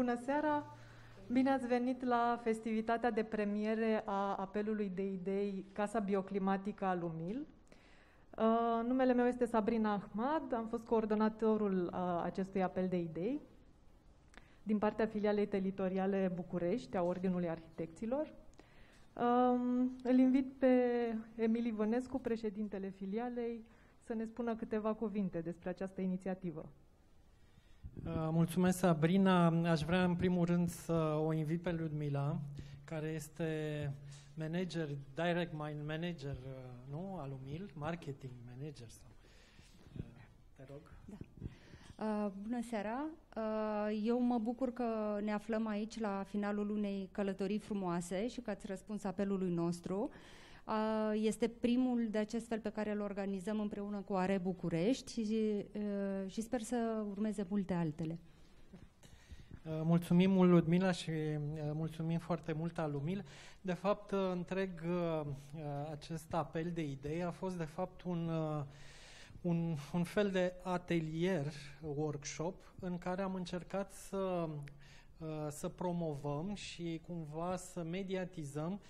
Bună seara! Bine ați venit la festivitatea de premiere a apelului de idei Casa Bioclimatică a Lumil. Uh, numele meu este Sabrina Ahmad, am fost coordonatorul uh, acestui apel de idei din partea filialei teritoriale București a Ordinului Arhitecților. Um, îl invit pe Emil Vănescu, președintele filialei, să ne spună câteva cuvinte despre această inițiativă. Uh, mulțumesc, Sabrina. Aș vrea în primul rând să o invit pe Ludmila, care este manager, direct mind manager, uh, nu, al UMIL, marketing manager sau. Uh, te rog. Da. Uh, bună seara! Uh, eu mă bucur că ne aflăm aici la finalul unei călătorii frumoase și că ați răspuns apelului nostru. Uh, este primul de acest fel pe care îl organizăm împreună cu Are București și, uh, și sper să urmeze multe altele. Uh, mulțumim mult, Ludmila, și uh, mulțumim foarte mult Alumil. De fapt, uh, întreg acest apel de idei a fost, de fapt, un, un, un fel de atelier, workshop, în care am încercat să, să promovăm și cumva să mediatizăm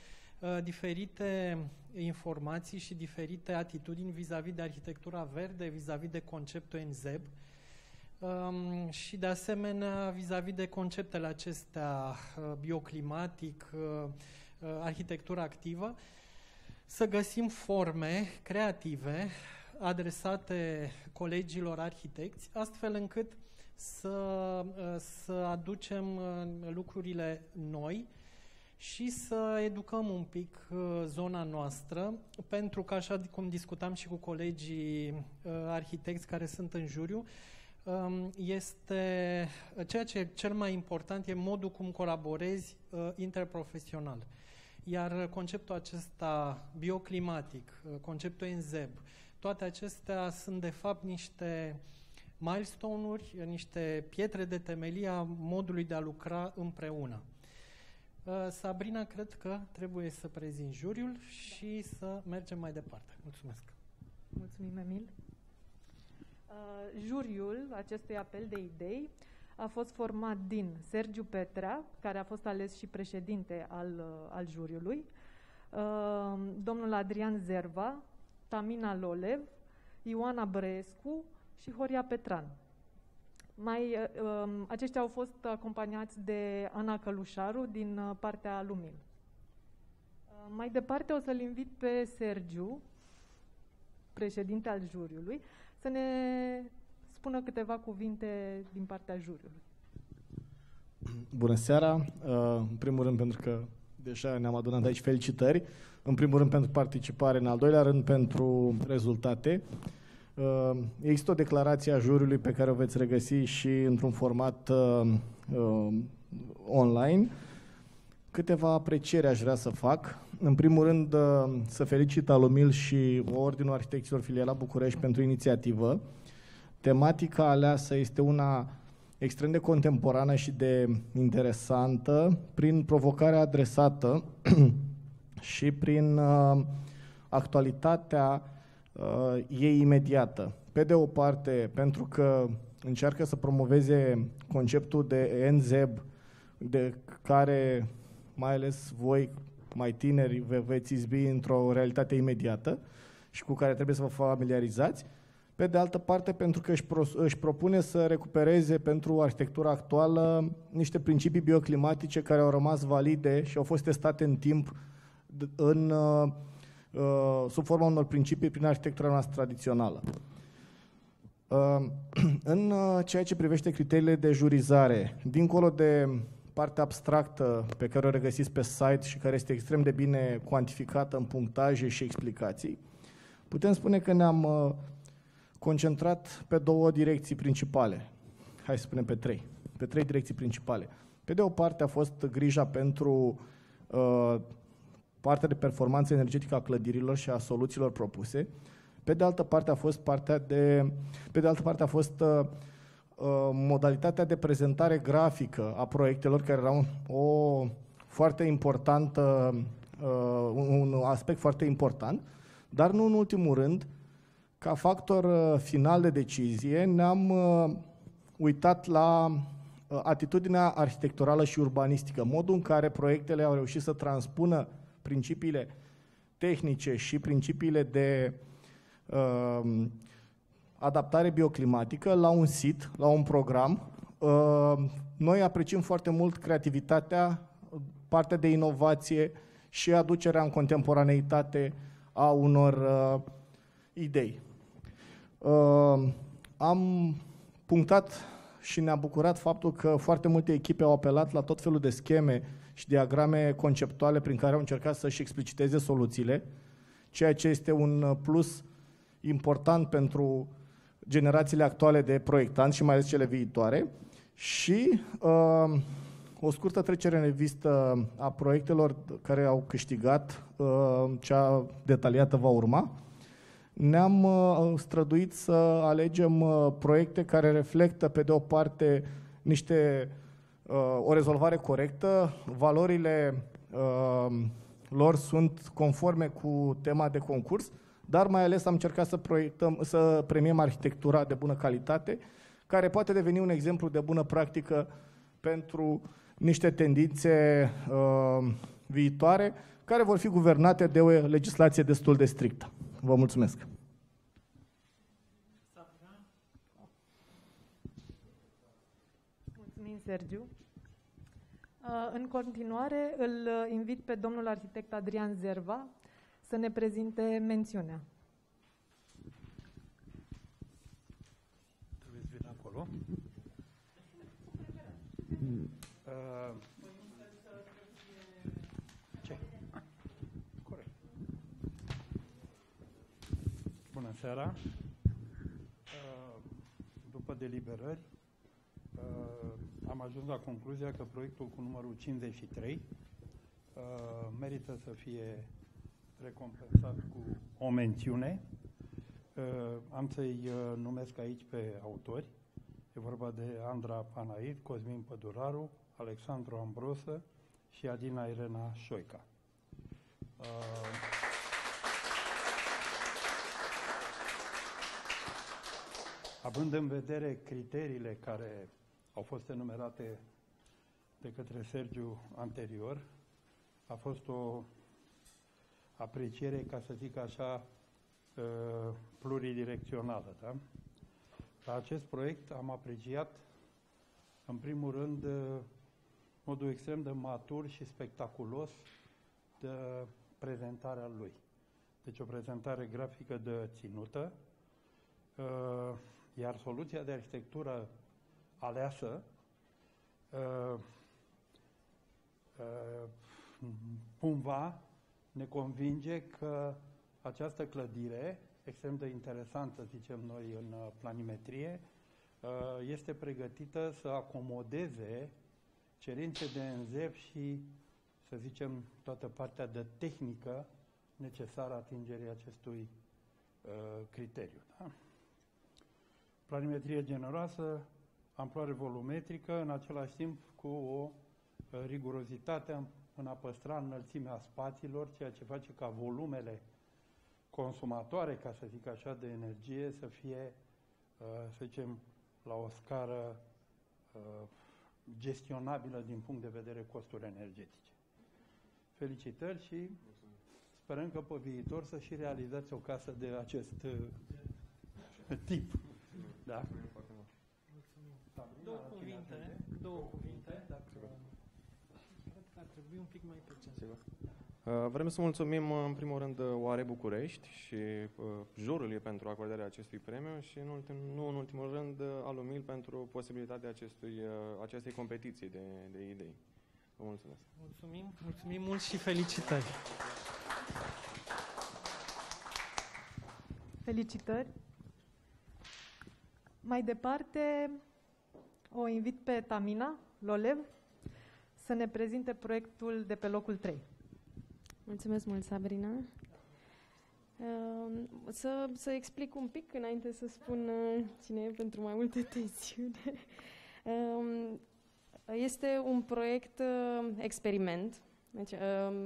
diferite informații și diferite atitudini vis-a-vis -vis de arhitectura verde, vis-a-vis -vis de conceptul NZEB, Um, și de asemenea vis-a-vis -vis de conceptele acestea uh, bioclimatic, uh, uh, arhitectură activă, să găsim forme creative adresate colegilor arhitecți, astfel încât să, uh, să aducem uh, lucrurile noi și să educăm un pic uh, zona noastră, pentru că, așa cum discutam și cu colegii arhitecți care sunt în juriu, Um, este ceea ce e cel mai important e modul cum colaborezi uh, interprofesional. Iar conceptul acesta bioclimatic, uh, conceptul NZEB, toate acestea sunt de fapt niște milestone-uri, niște pietre de temelie a modului de a lucra împreună. Uh, Sabrina, cred că trebuie să prezint juriul și să mergem mai departe. Mulțumesc! Mulțumim, Emil! Uh, juriul acestui apel de idei a fost format din Sergiu Petrea, care a fost ales și președinte al, uh, al juriului, uh, domnul Adrian Zerva, Tamina Lolev, Ioana Brescu și Horia Petran. Mai, um, aceștia au fost acompaniați de Ana Călușaru din partea Lumin. Mai departe o să-l invit pe Sergiu, președinte al juriului, să ne spună câteva cuvinte din partea juriului. Bună seara! Uh, în primul rând pentru că deja ne-am adunat aici felicitări. În primul rând pentru participare, în al doilea rând pentru rezultate. Uh, există o declarație a juriului pe care o veți regăsi și într-un format uh, online. Câteva aprecieri aș vrea să fac. În primul rând, uh, să felicit Alumil și Ordinul Arhitecților Filiala București pentru inițiativă. Tematica aleasă este una extrem de contemporană și de interesantă prin provocarea adresată și prin uh, actualitatea uh, ei imediată. Pe de o parte, pentru că încearcă să promoveze conceptul de NZEB, de care mai ales voi mai tineri vă veți izbi într-o realitate imediată și cu care trebuie să vă familiarizați. Pe de altă parte, pentru că își, pro, își propune să recupereze pentru arhitectura actuală niște principii bioclimatice care au rămas valide și au fost testate în timp în, uh, uh, sub forma unor principii prin arhitectura noastră tradițională. Uh, în ceea ce privește criteriile de jurizare, dincolo de partea abstractă pe care o regăsiți pe site și care este extrem de bine cuantificată în punctaje și explicații, putem spune că ne-am uh, concentrat pe două direcții principale. Hai să spunem pe trei. Pe trei direcții principale. Pe de o parte a fost grija pentru uh, partea de performanță energetică a clădirilor și a soluțiilor propuse. Pe de altă parte a fost partea de pe de altă parte a fost uh, Uh, modalitatea de prezentare grafică a proiectelor, care era un, o foarte importantă, uh, un aspect foarte important, dar nu în ultimul rând, ca factor uh, final de decizie, ne-am uitat la uh, atitudinea arhitecturală și urbanistică, modul în care proiectele au reușit să transpună principiile tehnice și principiile de uh, adaptare bioclimatică la un sit, la un program. Uh, noi apreciem foarte mult creativitatea, partea de inovație și aducerea în contemporaneitate a unor uh, idei. Uh, am punctat și ne-a bucurat faptul că foarte multe echipe au apelat la tot felul de scheme și diagrame conceptuale prin care au încercat să-și expliciteze soluțiile, ceea ce este un plus important pentru generațiile actuale de proiectanți și mai ales cele viitoare. Și uh, o scurtă trecere în revistă a proiectelor care au câștigat, uh, cea detaliată va urma. Ne-am uh, străduit să alegem uh, proiecte care reflectă, pe de o parte, niște o rezolvare corectă, valorile lor sunt conforme cu tema de concurs, dar mai ales am încercat să, proiectăm, să premiem arhitectura de bună calitate, care poate deveni un exemplu de bună practică pentru niște tendințe uh, viitoare, care vor fi guvernate de o legislație destul de strictă. Vă mulțumesc! Mulțumim, Sergiu. Uh, în continuare, îl invit pe domnul arhitect Adrian Zerva să ne prezinte mențiunea. Trebuie să vin acolo. Uh, ce? Corect. Bună seara. Uh, după deliberări, uh, am ajuns la concluzia că proiectul cu numărul 53 merită să fie recompensat cu o mențiune. Am să-i numesc aici pe autori. E vorba de Andra Panaid, Cosmin Păduraru, Alexandru Ambrosă și Adina Irena Șoica. Uh, având în vedere criteriile care au fost enumerate de către Sergiu anterior, a fost o apreciere, ca să zic așa, uh, pluridirecțională. Da? La acest proiect am apreciat, în primul rând, uh, modul extrem de matur și spectaculos de prezentarea lui. Deci o prezentare grafică de ținută, uh, iar soluția de arhitectură aleasă uh, uh, cumva ne convinge că această clădire, extrem de interesantă, zicem noi, în planimetrie, este pregătită să acomodeze cerințe de înzep și, să zicem, toată partea de tehnică necesară atingerii acestui uh, criteriu. Da? Planimetrie generoasă, amploare volumetrică, în același timp cu o uh, rigurozitate în a păstra înălțimea spațiilor, ceea ce face ca volumele consumatoare, ca să zic așa, de energie să fie, uh, să zicem, la o scară uh, gestionabilă din punct de vedere costuri energetice. Felicitări și sperăm că pe viitor să și realizați o casă de acest uh, tip. Da? Două cuvinte, două cuvinte, dacă cred că ar trebui un pic mai pe Sigur. Uh, vrem să mulțumim uh, în primul rând uh, Oare București și jurului pentru acordarea acestui premiu și în ultim, nu în ultimul rând Alumil pentru posibilitatea acestui, acestei competiții de, de idei. Vă mulțumesc. Mulțumim, mulțumim mult și felicitări. Felicitări. Mai departe, o invit pe Tamina Lolev să ne prezinte proiectul de pe locul 3. Mulțumesc mult, Sabrina. Uh, să, să explic un pic înainte să spun uh, cine e pentru mai multe tensiune. Uh, este un proiect uh, experiment. Deci, uh,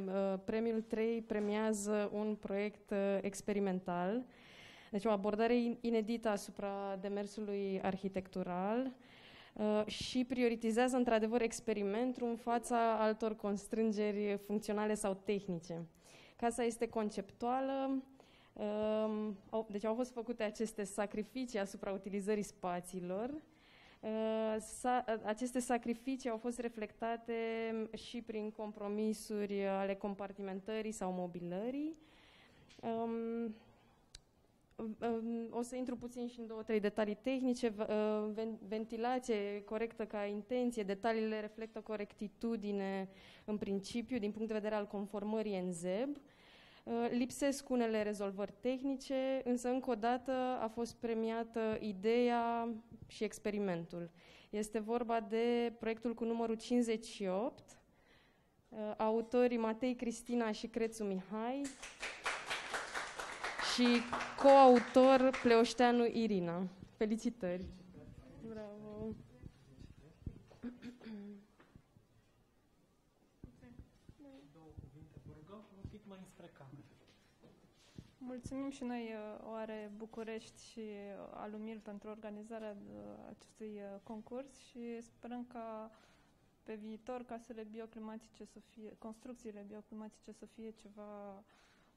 uh, premiul 3 premiază un proiect uh, experimental, deci o abordare inedită asupra demersului arhitectural, uh, și prioritizează într-adevăr experimentul în fața altor constrângeri funcționale sau tehnice. Casa este conceptuală, um, deci au fost făcute aceste sacrificii asupra utilizării spațiilor, Uh, aceste sacrificii au fost reflectate și prin compromisuri ale compartimentării sau mobilării. Um, um, o să intru puțin și în două, trei detalii tehnice. Uh, ventilație corectă ca intenție, detaliile reflectă corectitudine în principiu din punct de vedere al conformării în ZEB. Uh, lipsesc unele rezolvări tehnice, însă încă o dată a fost premiată ideea și experimentul. Este vorba de proiectul cu numărul 58, uh, autorii Matei Cristina și Crețu Mihai și coautor Pleoșteanu Irina. Felicitări! Bravo! Mulțumim și noi uh, Oare București și uh, Alumil pentru organizarea uh, acestui concurs și sperăm ca pe viitor casele bioclimatice să fie, construcțiile bioclimatice să fie ceva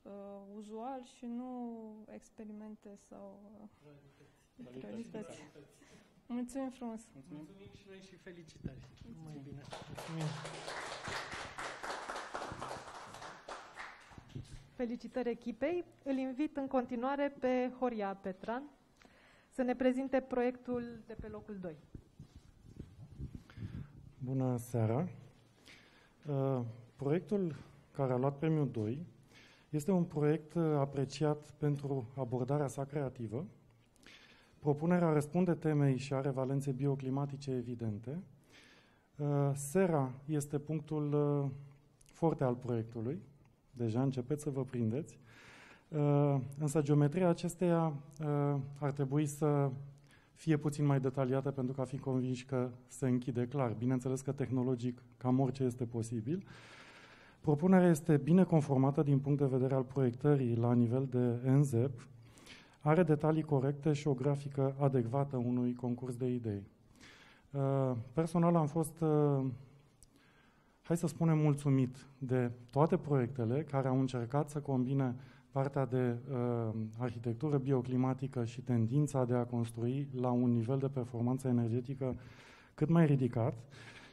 uh, uzual și nu experimente sau uh, realități. Mulțumim frumos! Mulțumim. Mulțumim și noi și felicitări! Mulțumim. Mai bine! Mulțumim! Felicitări echipei. Îl invit în continuare pe Horia Petran să ne prezinte proiectul de pe locul 2. Bună seara! Uh, proiectul care a luat premiul 2 este un proiect uh, apreciat pentru abordarea sa creativă. Propunerea răspunde temei și are valențe bioclimatice evidente. Uh, Sera este punctul forte al proiectului, deja începeți să vă prindeți. Uh, însă geometria acesteia uh, ar trebui să fie puțin mai detaliată pentru că a fi convinși că se închide clar. Bineînțeles că tehnologic cam orice este posibil. Propunerea este bine conformată din punct de vedere al proiectării la nivel de NZEP, are detalii corecte și o grafică adecvată unui concurs de idei. Uh, personal am fost hai să spunem, mulțumit de toate proiectele care au încercat să combine partea de uh, arhitectură bioclimatică și tendința de a construi la un nivel de performanță energetică cât mai ridicat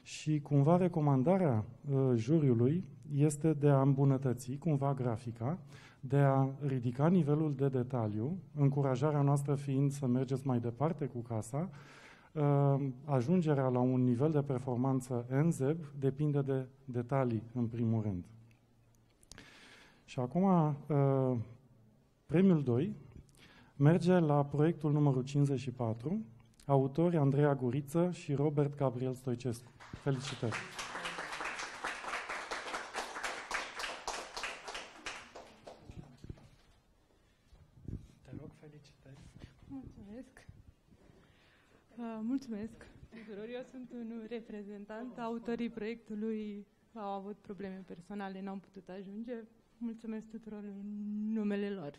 și cumva recomandarea uh, juriului este de a îmbunătăți cumva grafica, de a ridica nivelul de detaliu, încurajarea noastră fiind să mergeți mai departe cu casa, Uh, ajungerea la un nivel de performanță NZEB depinde de detalii, în primul rând. Și acum, uh, premiul 2 merge la proiectul numărul 54, autori Andreea Guriță și Robert Gabriel Stoicescu. Felicitări! Mulțumesc tuturor. Eu sunt un reprezentant. Autorii proiectului au avut probleme personale, n-au putut ajunge. Mulțumesc tuturor în numele lor.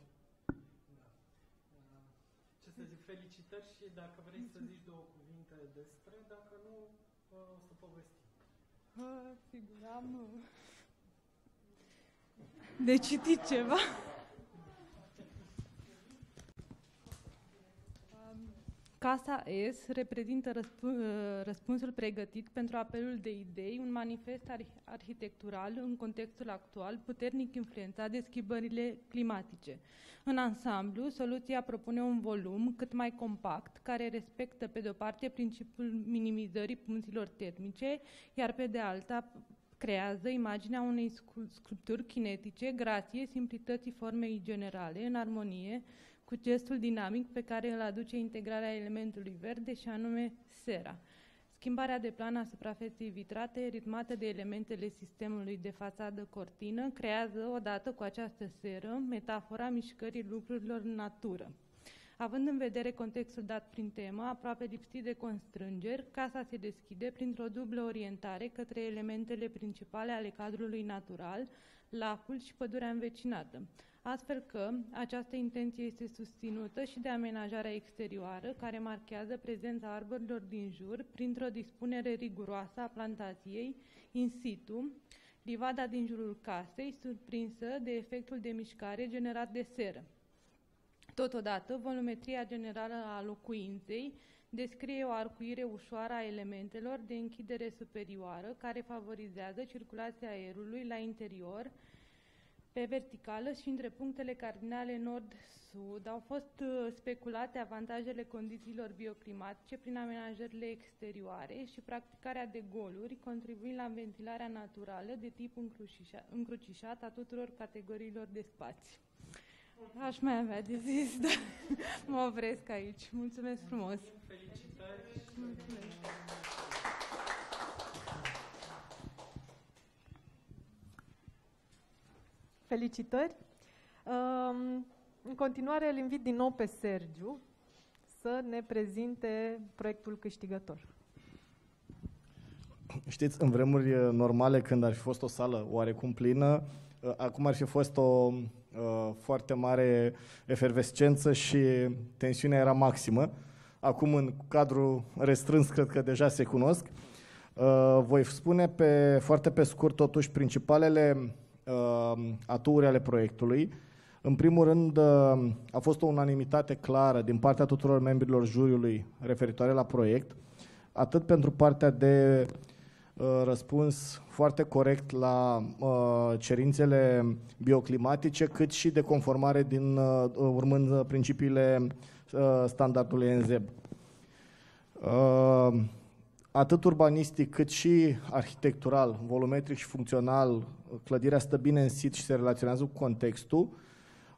Ce să zic, felicitări și dacă vrei să zici două cuvinte despre, dacă nu, o să povestim. sigur, am de citit ceva. Casa S reprezintă răsp- răspunsul pregătit pentru apelul de idei, un manifest arh- arhitectural în contextul actual, puternic influențat de schimbările climatice. În ansamblu, soluția propune un volum cât mai compact, care respectă pe de o parte principiul minimizării punților termice, iar pe de alta creează imaginea unei sculpturi kinetice, grație, simplității formei generale, în armonie cu gestul dinamic pe care îl aduce integrarea elementului verde și anume sera. Schimbarea de plan a suprafeței vitrate, ritmată de elementele sistemului de fațadă cortină, creează, odată cu această seră, metafora mișcării lucrurilor în natură. Având în vedere contextul dat prin temă, aproape lipsit de constrângeri, casa se deschide printr-o dublă orientare către elementele principale ale cadrului natural, lacul și pădurea învecinată, astfel că această intenție este susținută și de amenajarea exterioară, care marchează prezența arborilor din jur printr-o dispunere riguroasă a plantației in situ, livada din jurul casei, surprinsă de efectul de mișcare generat de seră. Totodată, volumetria generală a locuinței descrie o arcuire ușoară a elementelor de închidere superioară care favorizează circulația aerului la interior, pe verticală și între punctele cardinale nord-sud au fost uh, speculate avantajele condițiilor bioclimatice prin amenajările exterioare și practicarea de goluri, contribuind la ventilarea naturală de tip încrucișat a tuturor categoriilor de spații. Aș mai avea de zis, dar mă opresc aici. Mulțumesc frumos! Felicitări! Mulțumesc! Felicitări! În continuare îl invit din nou pe Sergiu să ne prezinte proiectul câștigător. Știți, în vremuri normale, când ar fi fost o sală oarecum plină, acum ar fi fost o Uh, foarte mare efervescență și tensiunea era maximă. Acum, în cadrul restrâns, cred că deja se cunosc. Uh, voi spune pe, foarte pe scurt, totuși, principalele uh, aturi ale proiectului. În primul rând, a fost o unanimitate clară din partea tuturor membrilor juriului referitoare la proiect, atât pentru partea de Uh, răspuns foarte corect la uh, cerințele bioclimatice, cât și de conformare din uh, urmând principiile standardului NZEB. Atât urbanistic cât și arhitectural, volumetric și funcțional, clădirea stă bine în sit și se relaționează cu contextul,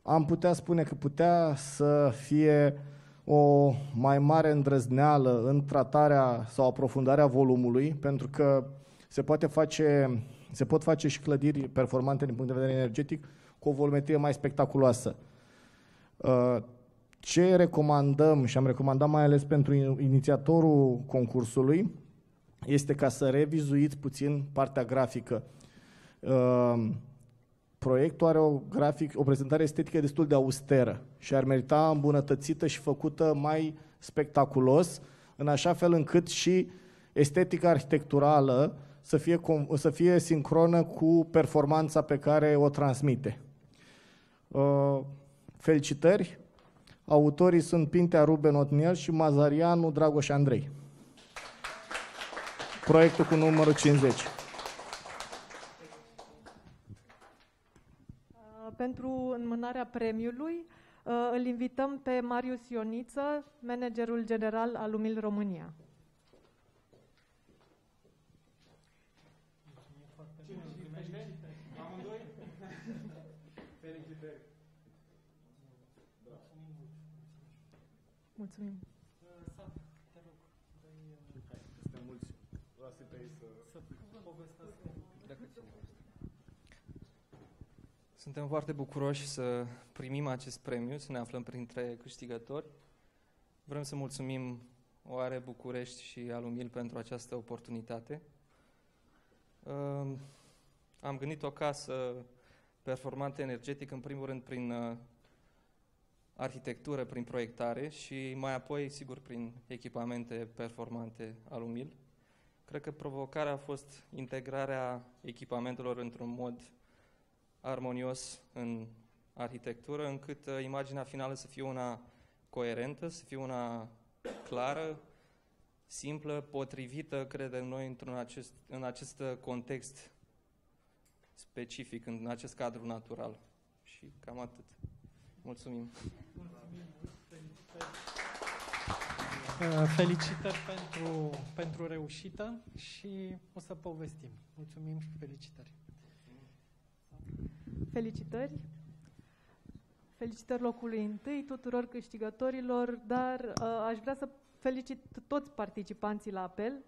am putea spune că putea să fie uh, o mai mare îndrăzneală în tratarea sau aprofundarea volumului, pentru că se, poate face, se pot face și clădiri performante din punct de vedere energetic cu o volumetrie mai spectaculoasă. Uh, ce recomandăm și am recomandat mai ales pentru inițiatorul concursului este ca să revizuiți puțin partea grafică. Uh, proiectul are o, grafic, o prezentare estetică destul de austeră și ar merita îmbunătățită și făcută mai spectaculos, în așa fel încât și estetica arhitecturală să fie, să fie sincronă cu performanța pe care o transmite. Uh, felicitări! Autorii sunt Pintea Ruben Otniel și Mazarianu Dragoș Andrei. Proiectul cu numărul 50. pentru înmânarea premiului uh, îl invităm pe Marius Ioniță, managerul general al Umil România. Mulțumim. Suntem mulți. Vreau să pe să... Să povestească. Dacă suntem foarte bucuroși să primim acest premiu, să ne aflăm printre câștigători. Vrem să mulțumim Oare București și Alumil pentru această oportunitate. Am gândit o casă performantă energetic, în primul rând prin uh, arhitectură, prin proiectare și mai apoi, sigur, prin echipamente performante Alumil. Cred că provocarea a fost integrarea echipamentelor într-un mod armonios în arhitectură, încât uh, imaginea finală să fie una coerentă, să fie una clară, simplă, potrivită, credem noi, într-un acest, în acest context specific, în acest cadru natural. Și cam atât. Mulțumim! Uh, felicitări pentru, pentru reușită și o să povestim. Mulțumim și felicitări! Felicitări! Felicitări locului întâi tuturor câștigătorilor, dar uh, aș vrea să felicit toți participanții la apel.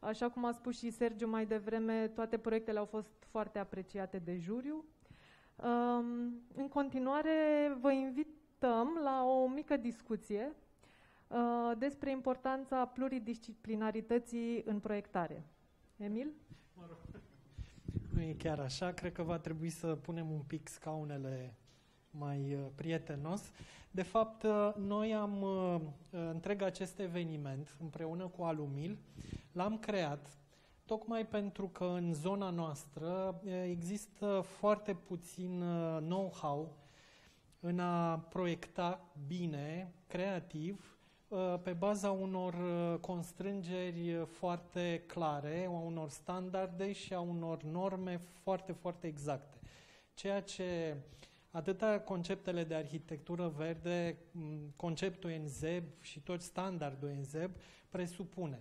Așa cum a spus și Sergiu mai devreme, toate proiectele au fost foarte apreciate de juriu. Um, în continuare, vă invităm la o mică discuție uh, despre importanța pluridisciplinarității în proiectare. Emil? Nu e chiar așa. Cred că va trebui să punem un pic scaunele mai uh, prietenos. De fapt, uh, noi am uh, întreg acest eveniment împreună cu Alumil, l-am creat tocmai pentru că în zona noastră există foarte puțin know-how în a proiecta bine, creativ, pe baza unor constrângeri foarte clare, a unor standarde și a unor norme foarte, foarte exacte. Ceea ce atâta conceptele de arhitectură verde, conceptul NZEB și tot standardul NZEB presupune.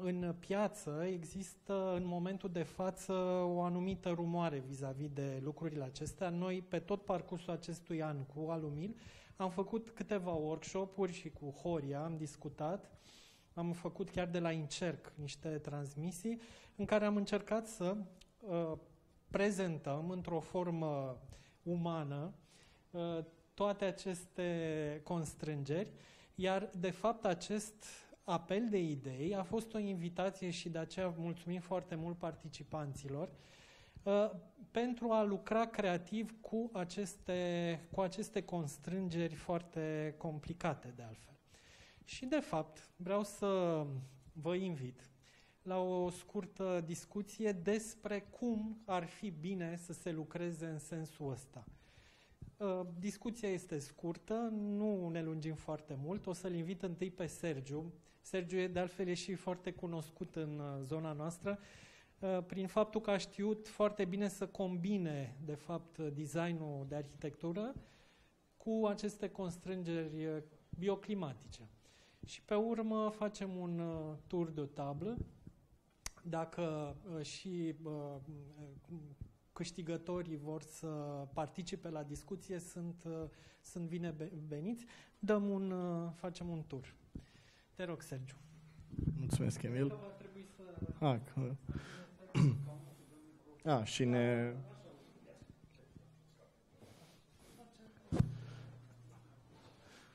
În piață există în momentul de față o anumită rumoare vis-a-vis -vis de lucrurile acestea. Noi, pe tot parcursul acestui an cu Alumil, am făcut câteva workshop-uri și cu Horia am discutat, am făcut chiar de la Incerc niște transmisii în care am încercat să uh, prezentăm într-o formă umană uh, toate aceste constrângeri, iar de fapt acest apel de idei a fost o invitație și de aceea mulțumim foarte mult participanților. uh, pentru a lucra creativ cu aceste, cu aceste constrângeri foarte complicate de altfel. Și de fapt vreau să vă invit la o scurtă discuție despre cum ar fi bine să se lucreze în sensul ăsta. Uh, discuția este scurtă, nu ne lungim foarte mult. O să-l invit întâi pe Sergiu. Sergiu e de altfel e și foarte cunoscut în uh, zona noastră uh, prin faptul că a știut foarte bine să combine, de fapt, designul de arhitectură cu aceste constrângeri bioclimatice. Și pe urmă facem un tur de tablă dacă uh, și uh, câștigătorii vor să participe la discuție, sunt, uh, sunt bineveniți. Dăm un, facem un tur. Te rog, Sergiu. Mulțumesc, Emil. A, că... A, și ne...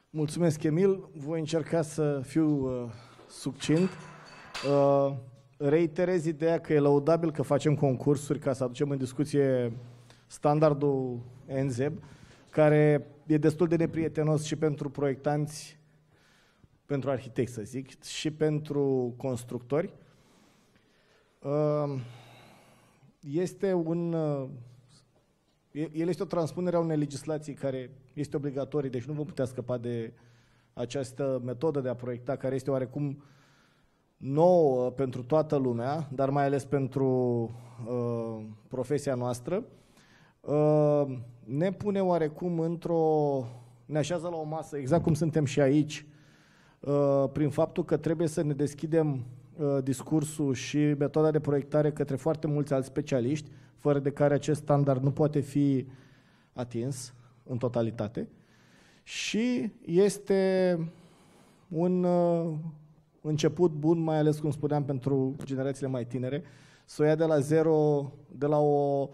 Mulțumesc, Emil. Voi încerca să fiu uh, succint. Uh, reiterez ideea că e laudabil că facem concursuri ca să aducem în discuție standardul NZEB, care e destul de neprietenos și pentru proiectanți, pentru arhitecți să zic, și pentru constructori. Uh, este un... Uh, el este o transpunere a unei legislații care este obligatorie, deci nu vom putea scăpa de această metodă de a proiecta, care este oarecum nouă pentru toată lumea, dar mai ales pentru uh, profesia noastră, uh, ne pune oarecum într-o... ne așează la o masă, exact cum suntem și aici, uh, prin faptul că trebuie să ne deschidem uh, discursul și metoda de proiectare către foarte mulți alți specialiști, fără de care acest standard nu poate fi atins în totalitate. Și este un uh, început bun, mai ales, cum spuneam, pentru generațiile mai tinere, să o ia de la zero, de la o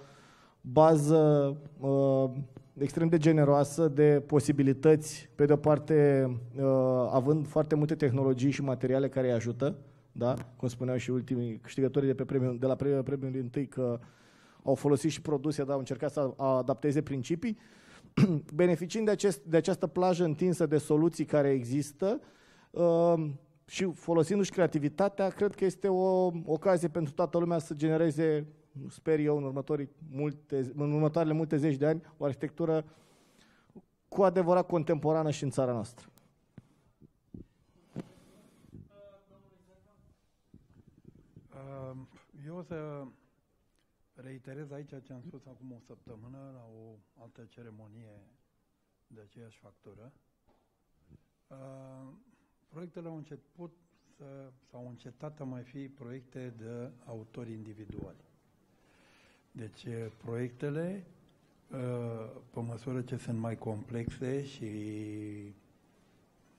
bază uh, extrem de generoasă de posibilități, pe de-o parte, uh, având foarte multe tehnologii și materiale care îi ajută, da? cum spuneau și ultimii câștigători de, pe premiul, de la premiul, premiul din întâi, că au folosit și produse, dar au încercat să adapteze principii, beneficiind de, acest, de această plajă întinsă de soluții care există, uh, și folosindu-și creativitatea, cred că este o ocazie pentru toată lumea să genereze, sper eu, în, următorii multe, în următoarele multe zeci de ani, o arhitectură cu adevărat contemporană și în țara noastră. Eu o să reiterez aici ce am spus acum o săptămână la o altă ceremonie de aceeași factură. Proiectele au început să, sau au încetat a mai fi proiecte de autori individuali. Deci proiectele, pe măsură ce sunt mai complexe și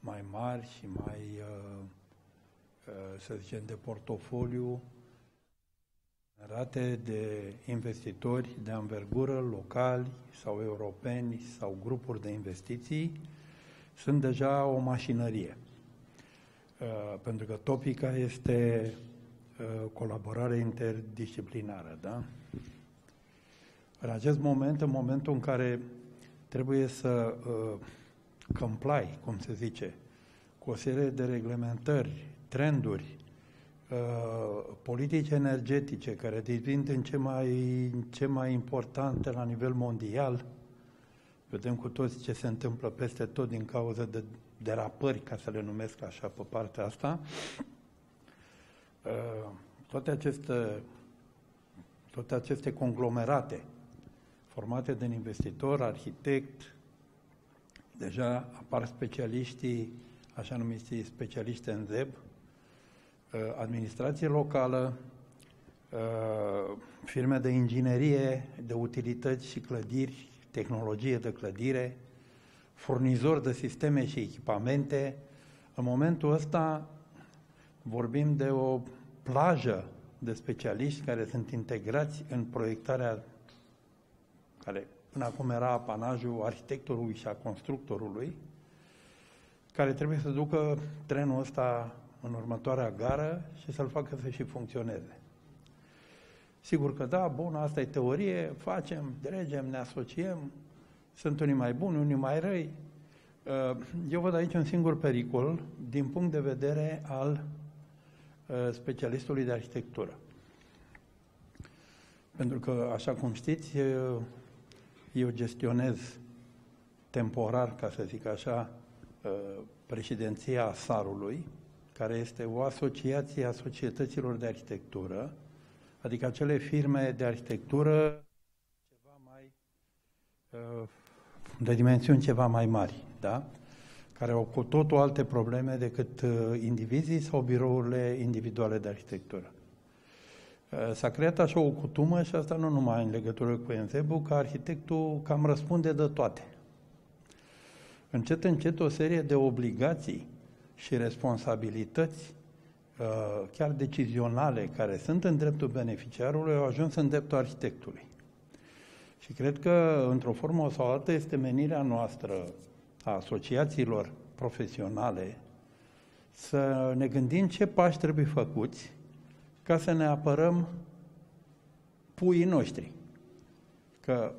mai mari și mai, să zicem, de portofoliu, rate de investitori de anvergură locali sau europeni sau grupuri de investiții, sunt deja o mașinărie. Uh, pentru că topica este uh, colaborare interdisciplinară, da? În acest moment, în momentul în care trebuie să uh, comply, cum se zice, cu o serie de reglementări, trenduri, uh, politici energetice care devin în ce mai, ce mai importante la nivel mondial, vedem cu toți ce se întâmplă peste tot din cauza de derapări, ca să le numesc așa, pe partea asta, uh, toate aceste, toate aceste conglomerate formate din investitor, arhitect, deja apar specialiștii, așa numiți specialiști în ZEB, uh, administrație locală, uh, firme de inginerie, de utilități și clădiri, tehnologie de clădire, furnizori de sisteme și echipamente. În momentul ăsta vorbim de o plajă de specialiști care sunt integrați în proiectarea care până acum era apanajul arhitectorului și a constructorului, care trebuie să ducă trenul ăsta în următoarea gară și să-l facă să și funcționeze. Sigur că da, bun, asta e teorie, facem, dregem, ne asociem, sunt unii mai buni, unii mai răi. Uh, eu văd aici un singur pericol din punct de vedere al uh, specialistului de arhitectură. Pentru că, așa cum știți, eu gestionez temporar, ca să zic așa, uh, președinția SAR-ului, care este o asociație a societăților de arhitectură, adică acele firme de arhitectură ceva mai, uh, de dimensiuni ceva mai mari, da? care au cu totul alte probleme decât uh, indivizii sau birourile individuale de arhitectură. Uh, s-a creat așa o cutumă și asta nu numai în legătură cu Enzebu, că arhitectul cam răspunde de toate. Încet, încet o serie de obligații și responsabilități, uh, chiar decizionale, care sunt în dreptul beneficiarului, au ajuns în dreptul arhitectului. Și cred că, într-o formă sau altă, este menirea noastră a asociațiilor profesionale să ne gândim ce pași trebuie făcuți ca să ne apărăm puii noștri. Că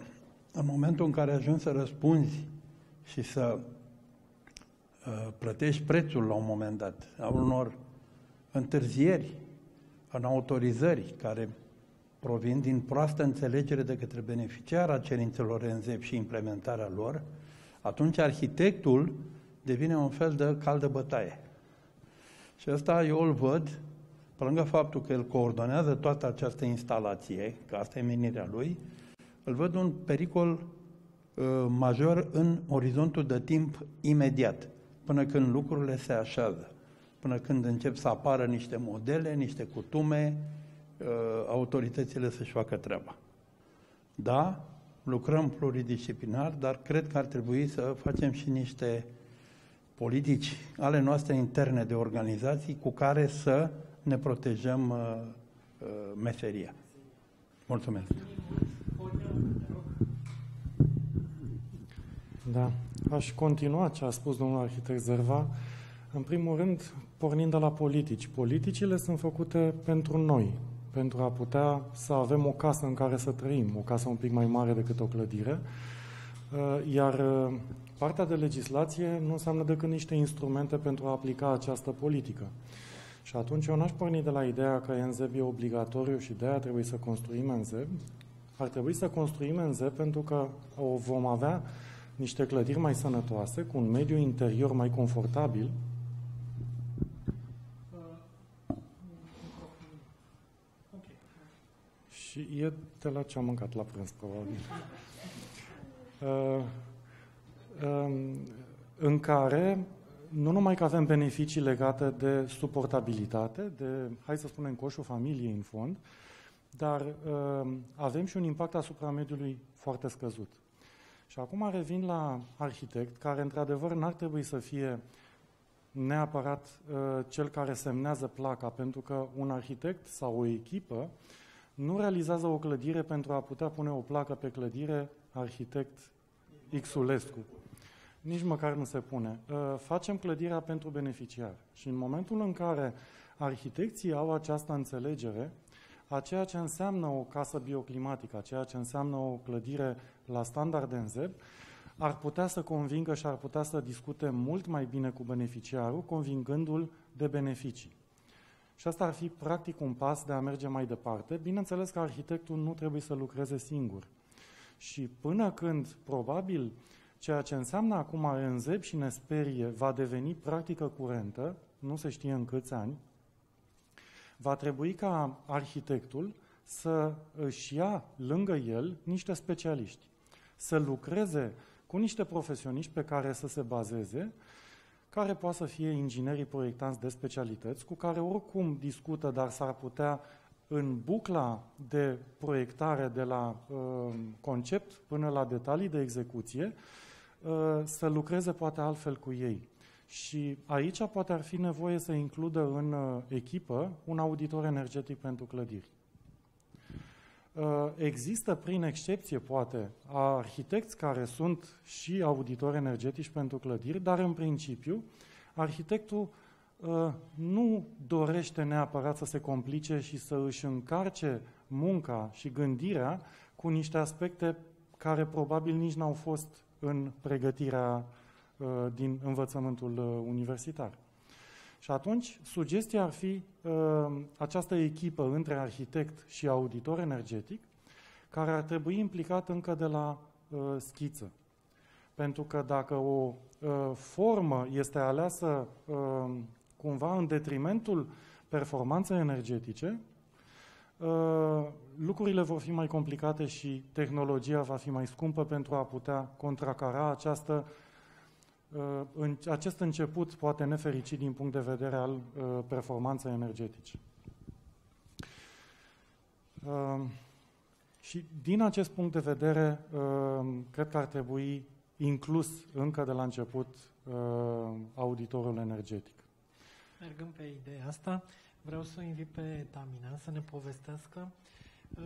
în momentul în care ajungi să răspunzi și să uh, plătești prețul la un moment dat a unor întârzieri în autorizări care provin din proastă înțelegere de către beneficiara cerințelor NZEP și implementarea lor, atunci arhitectul devine un fel de cal de bătaie. Și asta eu îl văd pe lângă faptul că el coordonează toată această instalație, că asta e menirea lui, îl văd un pericol uh, major în orizontul de timp imediat, până când lucrurile se așează, până când încep să apară niște modele, niște cutume, uh, autoritățile să-și facă treaba. Da, lucrăm pluridisciplinar, dar cred că ar trebui să facem și niște politici ale noastre interne de organizații cu care să ne protejăm uh, uh, meseria. Mulțumesc! Da, aș continua ce a spus domnul arhitect Zerva. În primul rând, pornind de la politici. Politicile sunt făcute pentru noi, pentru a putea să avem o casă în care să trăim, o casă un pic mai mare decât o clădire, uh, iar uh, partea de legislație nu înseamnă decât niște instrumente pentru a aplica această politică. Și atunci eu n-aș porni de la ideea că NZEB e obligatoriu și de aia trebuie să construim NZEB. Ar trebui să construim NZEB pentru că o vom avea niște clădiri mai sănătoase, cu un mediu interior mai confortabil, Și e de la ce am mâncat la prânz, probabil. Uh, uh, în care nu numai că avem beneficii legate de suportabilitate, de, hai să spunem, coșul familiei în fond, dar uh, avem și un impact asupra mediului foarte scăzut. Și acum revin la arhitect, care într-adevăr n-ar trebui să fie neapărat uh, cel care semnează placa, pentru că un arhitect sau o echipă nu realizează o clădire pentru a putea pune o placă pe clădire arhitect Xulescu Nici măcar nu se pune. Uh, facem clădirea pentru beneficiar. Și în momentul în care arhitecții au această înțelegere, a ceea ce înseamnă o casă bioclimatică, a ceea ce înseamnă o clădire la standard NZEB, ar putea să convingă și ar putea să discute mult mai bine cu beneficiarul, convingându-l de beneficii. Și asta ar fi practic un pas de a merge mai departe. Bineînțeles că arhitectul nu trebuie să lucreze singur. Și până când, probabil, ceea ce înseamnă acum înzeb și ne sperie va deveni practică curentă, nu se știe în câți ani, va trebui ca arhitectul să își ia lângă el niște specialiști, să lucreze cu niște profesioniști pe care să se bazeze, care poate să fie inginerii proiectanți de specialități, cu care oricum discută, dar s-ar putea în bucla de proiectare de la uh, concept până la detalii de execuție, uh, să lucreze poate altfel cu ei. Și aici poate ar fi nevoie să includă în uh, echipă un auditor energetic pentru clădiri. Uh, există, prin excepție, poate, arhitecți care sunt și auditori energetici pentru clădiri, dar, în principiu, arhitectul uh, nu dorește neapărat să se complice și să își încarce munca și gândirea cu niște aspecte care probabil nici n-au fost în pregătirea uh, din învățământul universitar. Și atunci, sugestia ar fi uh, această echipă între arhitect și auditor energetic, care ar trebui implicat încă de la uh, schiță. Pentru că dacă o uh, formă este aleasă uh, cumva în detrimentul performanței energetice, uh, lucrurile vor fi mai complicate și tehnologia va fi mai scumpă pentru a putea contracara această în acest început poate nefericit din punct de vedere al uh, performanței energetice. Uh, și din acest punct de vedere, uh, cred că ar trebui inclus încă de la început auditorul energetic. Mergând pe ideea asta, vreau să o invit pe Tamina să ne povestească.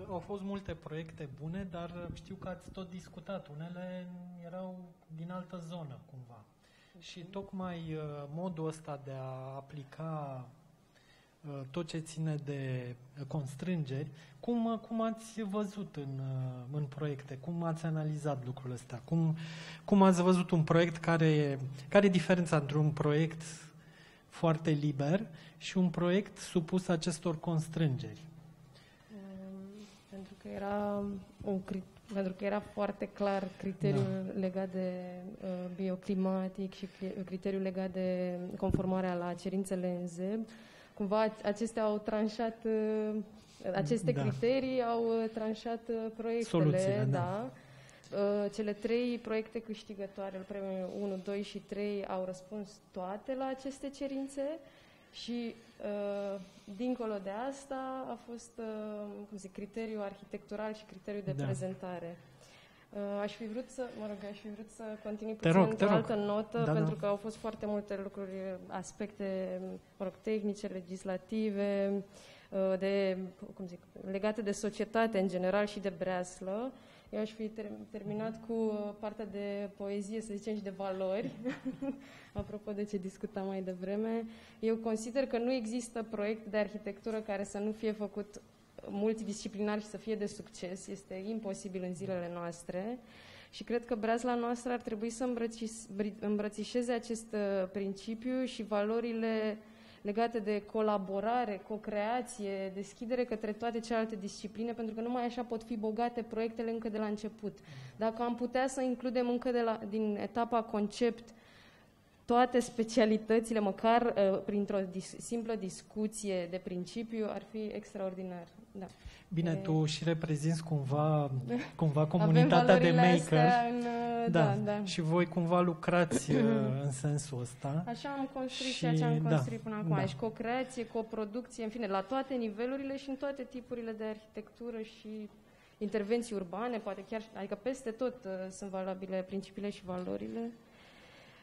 Au fost multe proiecte bune, dar știu că ați tot discutat. Unele erau din altă zonă, cumva. Și tocmai uh, modul ăsta de a aplica uh, tot ce ține de constrângeri, cum, uh, cum ați văzut în, în proiecte? Cum ați analizat lucrul ăsta? Cum, cum ați văzut un proiect care, care e diferența între un proiect foarte liber și un proiect supus acestor constrângeri? Um, pentru că era un, pentru că era foarte clar criteriul da. legat de uh, bioclimatic și criteriul legat de conformarea la cerințele NZEB. Cumva acestea au tranșat, uh, aceste da. criterii au uh, tranșat uh, proiectele. Soluțiile, da. da. Uh, cele trei proiecte câștigătoare, premiul 1, 2 și 3, au răspuns toate la aceste cerințe și uh, dincolo de asta a fost uh, cum zic, criteriul arhitectural și criteriul de da. prezentare. Uh, aș fi vrut să, mă rog, aș fi vrut să continui puțin rog, într-o altă notă, da, da. pentru da. că au fost foarte multe lucruri, aspecte, mă rog, tehnice, legislative, uh, de, cum zic, legate de societate în general și de breaslă. Eu aș fi ter- terminat cu uh, partea de poezie, să zicem, și de valori, apropo de ce discutam mai devreme. Eu consider că nu există proiect de arhitectură care să nu fie făcut multidisciplinar și să fie de succes. Este imposibil în zilele noastre. Și cred că brazla noastră ar trebui să îmbrățișeze acest uh, principiu și valorile legate de colaborare, co-creație, deschidere către toate celelalte discipline, pentru că numai așa pot fi bogate proiectele încă de la început. Dacă am putea să includem încă de la, din etapa concept toate specialitățile, măcar uh, printr-o dis- simplă discuție de principiu, ar fi extraordinar. Da. Bine, e... tu și reprezinți cumva, cumva comunitatea de maker. În, uh, da, da, da. Și voi cumva lucrați uh, în sensul ăsta. Așa am construit și, așa am da, construit da, până acum. Da. Și co-creație, co-producție, în fine, la toate nivelurile și în toate tipurile de arhitectură și intervenții urbane, poate chiar, adică peste tot uh, sunt valabile principiile și valorile.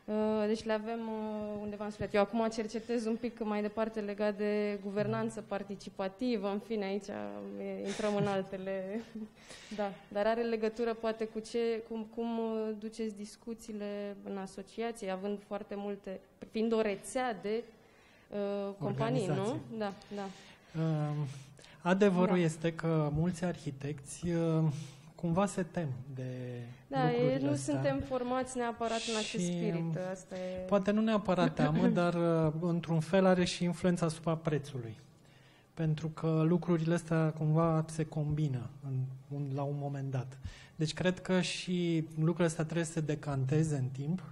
Uh, deci le avem uh, undeva în suflet. Eu acum cercetez un pic mai departe legat de guvernanță participativă, în fine, aici e, intrăm în altele. da, dar are legătură poate cu ce, cum, cum uh, duceți discuțiile în asociație, având foarte multe, fiind o rețea de uh, companii, nu? Da, da. Uh, adevărul da. este că mulți arhitecți uh, cumva se tem de da, lucrurile nu astea. suntem formați neapărat în acest și spirit. Asta e... Poate nu neapărat teamă, dar uh, într-un fel are și influența asupra prețului. Pentru că lucrurile astea cumva se combină în, un, la un moment dat. Deci cred că și lucrurile astea trebuie să se decanteze în timp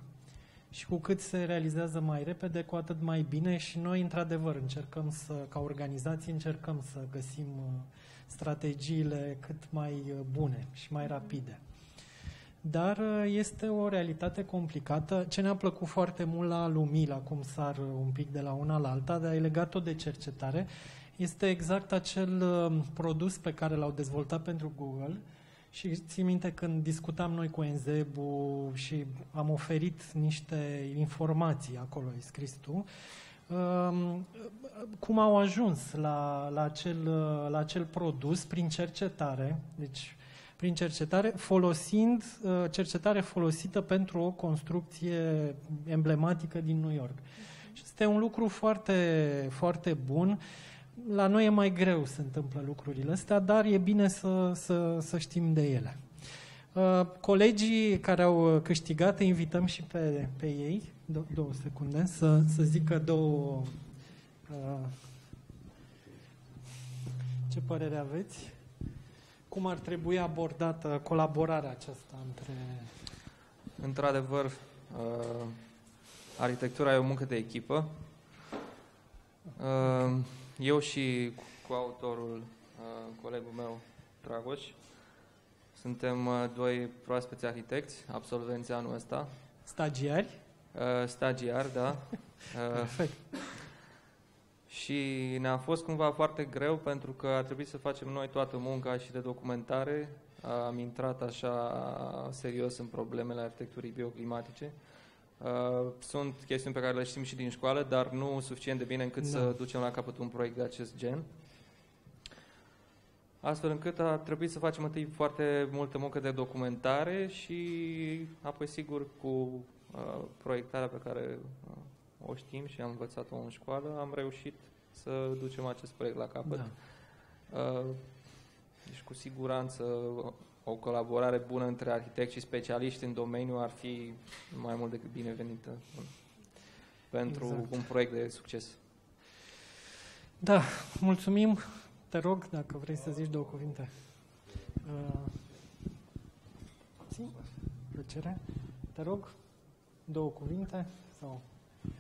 și cu cât se realizează mai repede, cu atât mai bine și noi, într-adevăr, încercăm să, ca organizații, încercăm să găsim uh, strategiile cât mai uh, bune și mai rapide. Dar uh, este o realitate complicată. Ce ne-a plăcut foarte mult la Lumila, cum sar uh, un pic de la una la alta, dar ai legat-o de cercetare, este exact acel produs pe care l-au dezvoltat pentru Google și ții minte când discutam noi cu Enzebu și am oferit niște informații acolo, ai scris tu, Ehm, cum au ajuns la, la, acel, la acel produs prin cercetare, deci prin cercetare, folosind uh, cercetare folosită pentru o construcție emblematică din New York. Și este un lucru foarte, foarte bun. La noi e mai greu să întâmplă lucrurile astea, dar e bine să, să, să știm de ele. Uh, colegii care au câștigat, invităm și pe, pe ei, do, două secunde, să, să zică două... Uh, ce părere aveți? Cum ar trebui abordată colaborarea aceasta între... Într-adevăr, uh, arhitectura e o muncă de echipă. Uh, eu și cu autorul, uh, colegul meu, Dragoș, suntem uh, doi proaspeți arhitecți, absolvenți anul ăsta. Stagiari? Uh, stagiari, da. Uh, Perfect. Și ne-a fost cumva foarte greu pentru că a trebuit să facem noi toată munca și de documentare. Am intrat așa serios în problemele arhitecturii bioclimatice. Uh, sunt chestiuni pe care le știm și din școală, dar nu suficient de bine încât da. să ducem la capăt un proiect de acest gen astfel încât a trebuit să facem întâi foarte multă muncă de documentare și apoi, sigur, cu uh, proiectarea pe care uh, o știm și am învățat-o în școală, am reușit să ducem acest proiect la capăt. Da. Uh, deci, cu siguranță, o colaborare bună între arhitecți și specialiști în domeniu ar fi mai mult decât binevenită pentru exact. un proiect de succes. Da, mulțumim te rog, dacă vrei să zici două cuvinte. Uh, sim, plăcere. Te rog, două cuvinte sau...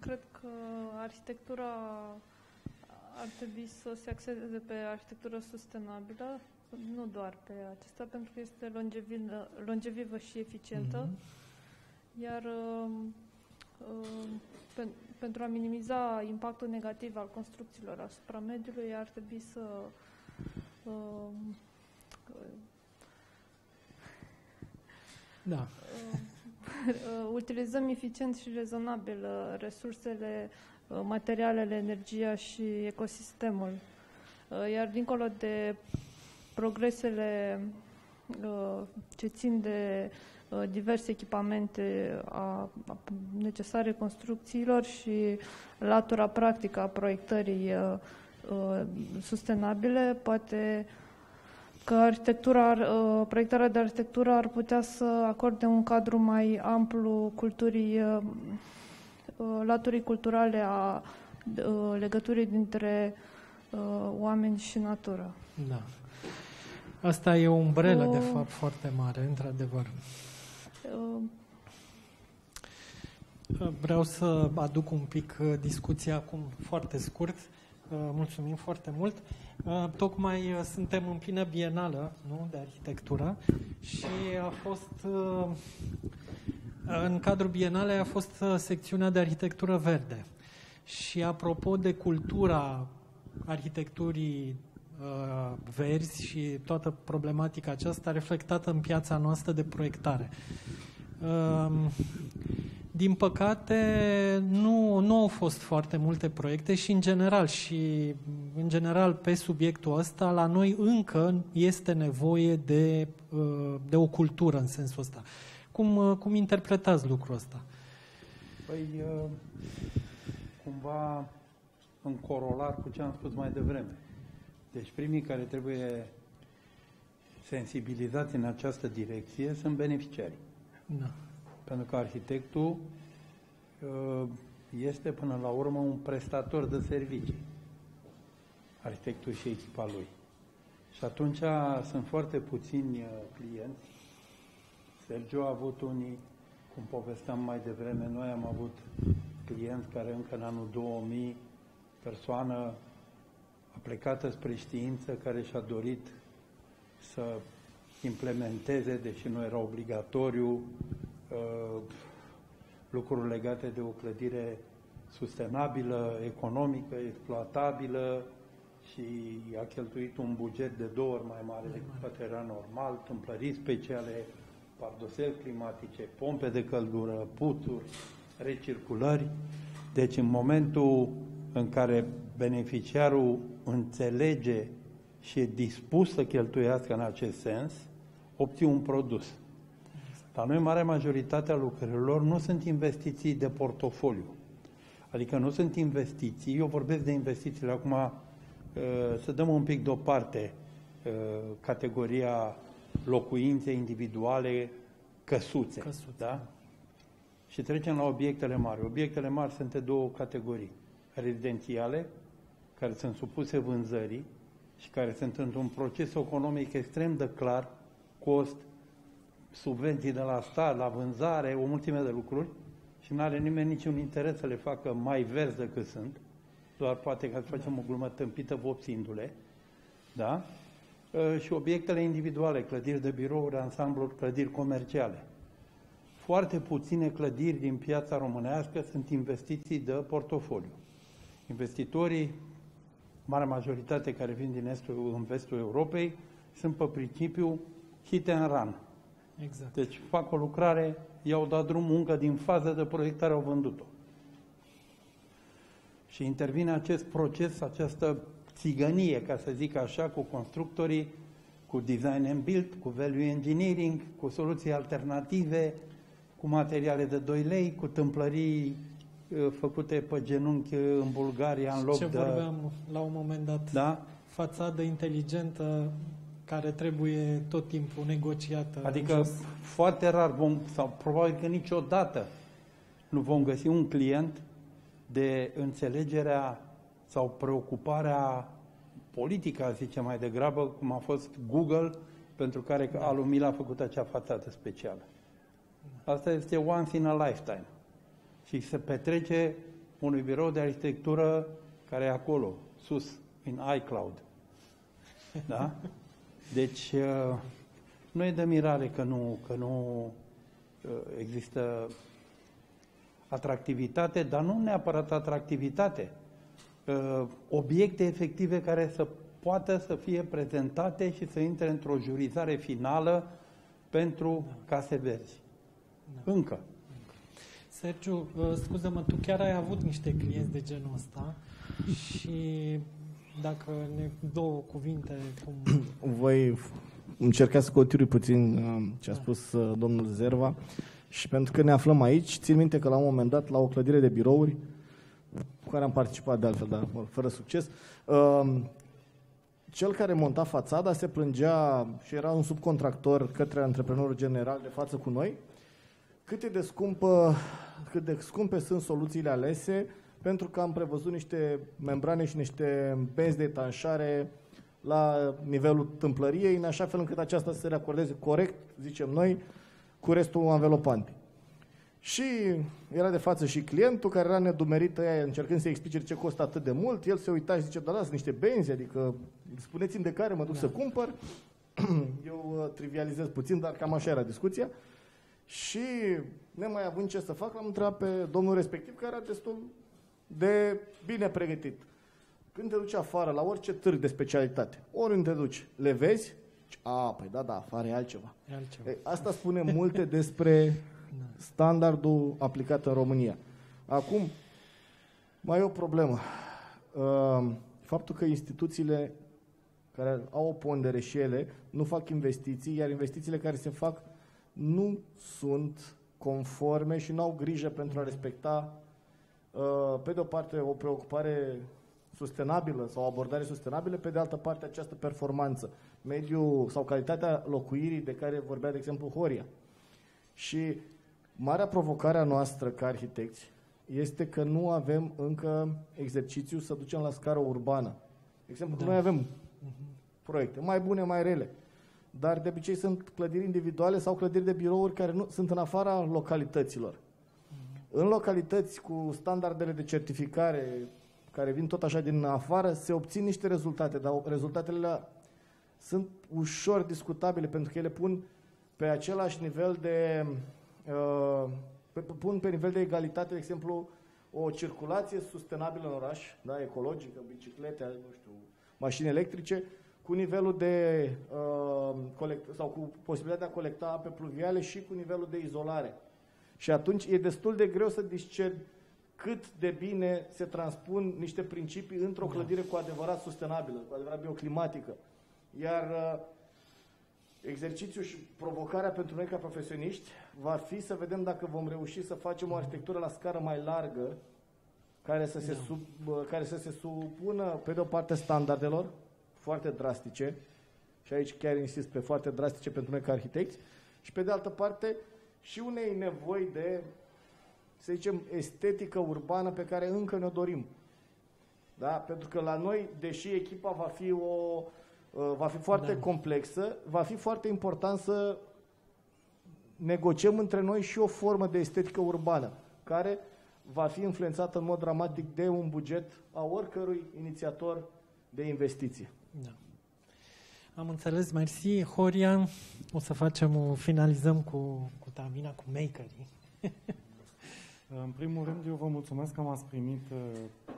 Cred că arhitectura ar trebui să se axeze pe arhitectură sustenabilă, nu doar pe acesta, pentru că este longevivă, longevivă și eficientă. Mm-hmm. Iar uh, uh, pen, pentru a minimiza impactul negativ al construcțiilor asupra mediului, ar trebui să uh, da. Uh, utilizăm eficient și rezonabil uh, resursele, uh, materialele, energia și ecosistemul. Uh, iar dincolo de progresele uh, ce țin de Uh, diverse echipamente a, a necesare construcțiilor și latura practică a proiectării uh, uh, sustenabile, poate că arhitectura, uh, proiectarea de arhitectură ar putea să acorde un cadru mai amplu culturii, uh, uh laturii culturale a uh, legăturii dintre uh, oameni și natură. Da. Asta e o umbrelă, o... de fapt, foarte mare, într-adevăr. Uh, vreau să aduc un pic uh, discuția acum foarte scurt. Uh, mulțumim foarte mult. Tocmai suntem în plină bienală nu, de arhitectură și a fost în cadrul bienalei a fost secțiunea de arhitectură verde. Și apropo de cultura arhitecturii uh, verzi și toată problematica aceasta reflectată în piața noastră de proiectare. Uh, din păcate, nu, nu au fost foarte multe proiecte și în general, și în general pe subiectul ăsta, la noi încă este nevoie de, uh, de o cultură în sensul ăsta. Cum, uh, cum interpretați lucrul ăsta? Păi, uh, cumva în corolar cu ce am spus mai devreme. Deci primii care trebuie sensibilizați în această direcție sunt beneficiarii. Da. Pentru că arhitectul uh, este până la urmă un prestator de servicii. Arhitectul și echipa lui. Și atunci sunt foarte puțini uh, clienți. Sergio a avut unii, cum povesteam mai devreme, noi am avut clienți care încă în anul 2000, persoană a plecată spre știință, care și-a dorit să implementeze, deși nu era obligatoriu, Uh, lucruri legate de o clădire sustenabilă, economică, exploatabilă și a cheltuit un buget de două ori mai mare decât poate era normal, tâmplării speciale, pardoseli climatice, pompe de căldură, puturi, recirculări. Deci în momentul în care beneficiarul înțelege și e dispus să cheltuiască în acest sens, obții un produs. Dar noi, marea majoritate a lucrărilor, nu sunt investiții de portofoliu. Adică nu sunt investiții, eu vorbesc de investițiile acum, uh, să dăm un pic deoparte uh, categoria locuințe individuale, căsuțe. Căsuțe. Da? Și trecem la obiectele mari. Obiectele mari sunt de două categorii. Rezidențiale, care sunt supuse vânzării și care sunt într-un proces economic extrem de clar, cost, subvenții de la stat, la vânzare, o mulțime de lucruri și nu are nimeni niciun interes să le facă mai verzi decât sunt, doar poate ca să facem o glumă tâmpită vopsindu-le, da? Ă, și obiectele individuale, clădiri de birouri, ansambluri, clădiri comerciale. Foarte puține clădiri din piața românească sunt investiții de portofoliu. Investitorii, marea majoritate care vin din estul, în vestul Europei, sunt pe principiu hit and run. Exact. Deci fac o lucrare, i-au dat drumul încă din fază de proiectare, au vândut-o. Și intervine acest proces, această țigănie, ca să zic așa, cu constructorii, cu design and build, cu value engineering, cu soluții alternative, cu materiale de 2 lei, cu tâmplării uh, făcute pe genunchi în Bulgaria în loc Ce de... vorbeam la un moment dat. Da? Fațadă inteligentă care trebuie tot timpul negociată. Adică foarte rar vom, sau probabil că niciodată nu vom găsi un client de înțelegerea sau preocuparea politică, zice mai degrabă, cum a fost Google, pentru care da. Alumil a făcut acea fațadă specială. Asta este once in a lifetime. Și se petrece unui birou de arhitectură care e acolo, sus, în iCloud. Da? Deci, uh, nu e de mirare că nu, că nu uh, există atractivitate, dar nu neapărat atractivitate. Uh, obiecte efective care să poată să fie prezentate și să intre într-o jurizare finală pentru da. case verzi. Da. Încă. Sergiu, scuză-mă, tu chiar ai avut niște clienți de genul ăsta și dacă ne două cuvinte... Cum... Voi încerca să continui puțin uh, ce a spus uh, domnul Zerva. Și pentru că ne aflăm aici, țin minte că la un moment dat, la o clădire de birouri, cu care am participat de altfel, dar fără succes, uh, cel care monta fațada se plângea și era un subcontractor către antreprenorul general de față cu noi, cât de scumpă, cât de scumpe sunt soluțiile alese, pentru că am prevăzut niște membrane și niște benzi de etanșare la nivelul tâmplăriei, în așa fel încât aceasta să se reacordeze corect, zicem noi, cu restul anvelopantei. Și era de față și clientul care era nedumerit aia, încercând să explice de ce costă atât de mult. El se uita și zice, da, da, sunt niște benzi, adică spuneți-mi de care mă duc da. să cumpăr. Eu uh, trivializez puțin, dar cam așa era discuția. Și nemai având ce să fac, l-am întrebat pe domnul respectiv, care era destul de bine pregătit. Când te duci afară la orice târg de specialitate, oriunde te duci, le vezi? A, păi da, da, afară e altceva. E altceva. E, asta spune multe despre standardul aplicat în România. Acum, mai e o problemă. Uh, Faptul că instituțiile care au o pondere și ele nu fac investiții, iar investițiile care se fac nu sunt conforme și nu au grijă pentru a respecta, uh, pe de o parte, o preocupare sustenabilă sau o abordare sustenabilă, pe de altă parte, această performanță, mediul sau calitatea locuirii de care vorbea, de exemplu, Horia. Și marea provocare a noastră ca arhitecți este că nu avem încă exercițiu să ducem la scară urbană. De exemplu, da. noi avem proiecte, mai bune, mai rele, dar de obicei sunt clădiri individuale sau clădiri de birouri care nu, sunt în afara localităților. În localități cu standardele de certificare care vin tot așa din afară, se obțin niște rezultate, dar rezultatele sunt ușor discutabile pentru că ele pun pe același nivel de uh, pe, pun pe nivel de egalitate, de exemplu, o circulație sustenabilă în oraș, da, ecologică, biciclete, nu știu, mașini electrice, cu nivelul de uh, colect, sau cu posibilitatea de a colecta ape pluviale și cu nivelul de izolare. Și atunci e destul de greu să discern cât de bine se transpun niște principii într-o da. clădire cu adevărat sustenabilă, cu adevărat bioclimatică. Iar uh, exercițiul și provocarea pentru noi ca profesioniști va fi să vedem dacă vom reuși să facem o arhitectură la scară mai largă, care să se, da. sub, care să se supună, pe de o parte, standardelor foarte drastice, și aici chiar insist pe foarte drastice pentru noi ca arhitecți, și pe de altă parte și unei nevoi de, să zicem, estetică urbană pe care încă ne-o dorim. Da? Pentru că la noi, deși echipa va fi o, Uh, va fi foarte da. complexă, va fi foarte important să negociem între noi și o formă de estetică urbană, care va fi influențată în mod dramatic de un buget a oricărui inițiator de investiție. Da. Am înțeles, mersi. Horia, o să facem, o finalizăm cu, cu Tamina, cu makerii. în primul rând, eu vă mulțumesc că m-ați primit uh,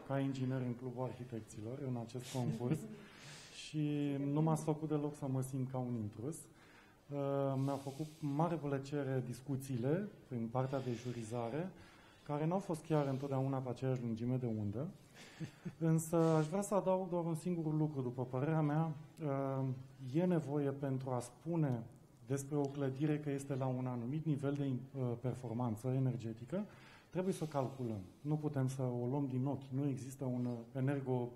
ca inginer în Clubul Arhitecților în acest concurs. și nu m-ați făcut deloc să mă simt ca un intrus. Uh, mi-a făcut mare plăcere discuțiile prin partea de jurizare, care nu au fost chiar întotdeauna pe aceeași lungime de undă. Însă aș vrea să adaug doar un singur lucru. După părerea mea, uh, e nevoie pentru a spune despre o clădire că este la un anumit nivel de uh, performanță energetică, trebuie să calculăm. Nu putem să o luăm din ochi. Nu există un energo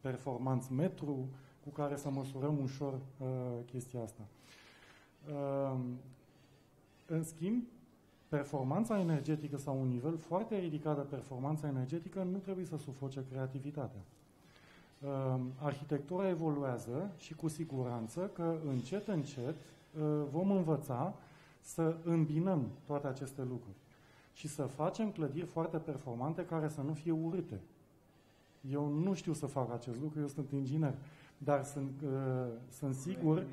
performance metru cu care să măsurăm ușor uh, chestia asta. Uh, în schimb, performanța energetică sau un nivel foarte ridicat de performanță energetică nu trebuie să sufoce creativitatea. Uh, arhitectura evoluează și cu siguranță că încet, încet uh, vom învăța să îmbinăm toate aceste lucruri și să facem clădiri foarte performante care să nu fie urâte. Eu nu știu să fac acest lucru, eu sunt inginer. Dar sunt, uh, sunt sigur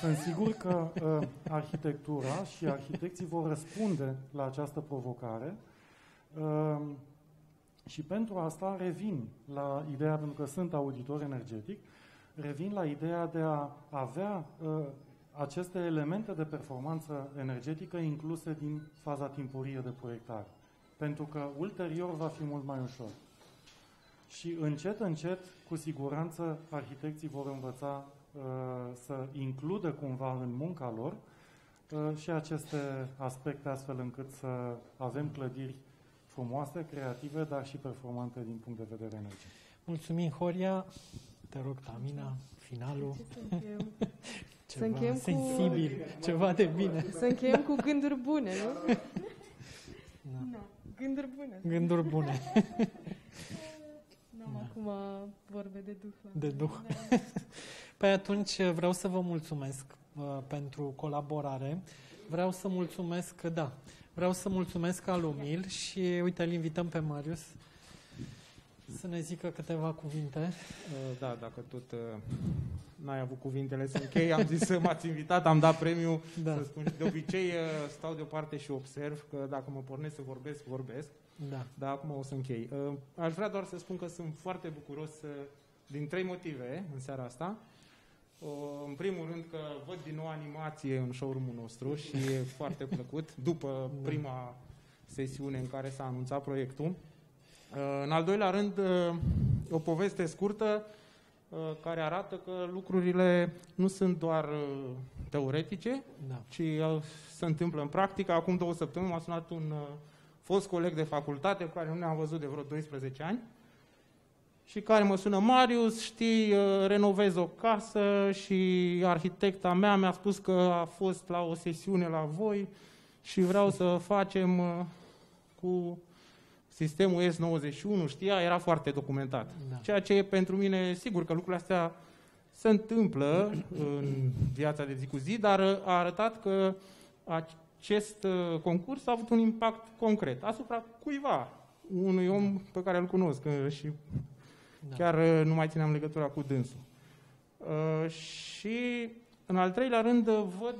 sunt sigur că uh, arhitectura și arhitecții vor răspunde la această provocare uh, și pentru asta revin la ideea, pentru că sunt auditor energetic, revin la ideea de a avea uh, aceste elemente de performanță energetică incluse din faza timpurie de proiectare. Pentru că ulterior va fi mult mai ușor. Și încet, încet, cu siguranță, arhitecții vor învăța uh, să includă cumva în munca lor uh, și aceste aspecte, astfel încât să avem clădiri frumoase, creative, dar și performante din punct de vedere energetic. Mulțumim, Horia. Te rog, Tamina, finalul. ceva să încheiem sensibil, cu... ceva de bine. Să încheiem cu gânduri bune, nu? Da. No. Gânduri bune. Gânduri bune. Am da. acum vorbe de duh. De duh. Da. Păi atunci vreau să vă mulțumesc uh, pentru colaborare. Vreau să mulțumesc, da, vreau să mulțumesc Alumil și uite, îl invităm pe Marius să ne zică câteva cuvinte. Uh, da, dacă tot uh, n-ai avut cuvintele să închei, am zis să m-ați invitat, am dat premiu, da. să spun. De obicei uh, stau deoparte și observ că dacă mă pornesc să vorbesc, vorbesc. Da. Dar acum o să închei. Aș vrea doar să spun că sunt foarte bucuros să din trei motive în seara asta. Uh, în primul rând că văd din nou animație în showroom-ul nostru și e foarte plăcut, după prima sesiune în care s-a anunțat proiectul. Uh, în al doilea rând, uh, o poveste scurtă uh, care arată că lucrurile nu sunt doar uh, teoretice, Da. ci uh, se întâmplă în practică. Acum două săptămâni m-a sunat un uh, fost coleg de facultate, cu care nu ne-am văzut de vreo 12 ani, și care mă sună, Marius, știi, uh, renovez o casă și arhitecta mea mi-a spus că a fost la o sesiune la voi și vreau să facem uh, cu sistemul S91, știa, era foarte documentat. Da. Ceea ce e pentru mine, sigur că lucrurile astea se întâmplă în viața de zi cu zi, dar uh, a arătat că acest uh, concurs a avut un impact concret asupra cuiva, unui om pe care îl cunosc uh, și Da. chiar uh, nu mai țineam legătura cu dânsul. Uh, Și în al treilea rând uh, văd